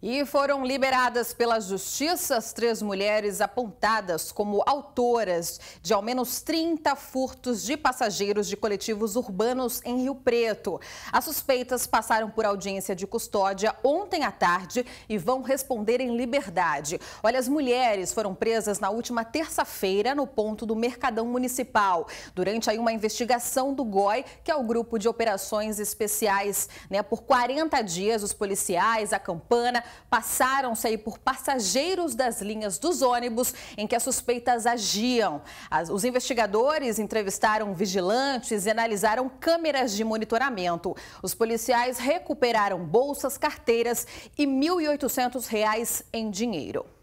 E foram liberadas pela Justiça as três mulheres apontadas como autoras de ao menos 30 furtos de passageiros de coletivos urbanos em Rio Preto. As suspeitas passaram por audiência de custódia ontem à tarde e vão responder em liberdade. Olha, as mulheres foram presas na última terça-feira no ponto do Mercadão Municipal, durante aí uma investigação do GOI, que é o Grupo de Operações Especiais. Né? Por 40 dias, os policiais, a campana, passaram-se aí por passageiros das linhas dos ônibus em que as suspeitas agiam. As, os investigadores entrevistaram vigilantes e analisaram câmeras de monitoramento. Os policiais recuperaram bolsas, carteiras e R$ 1.800 em dinheiro.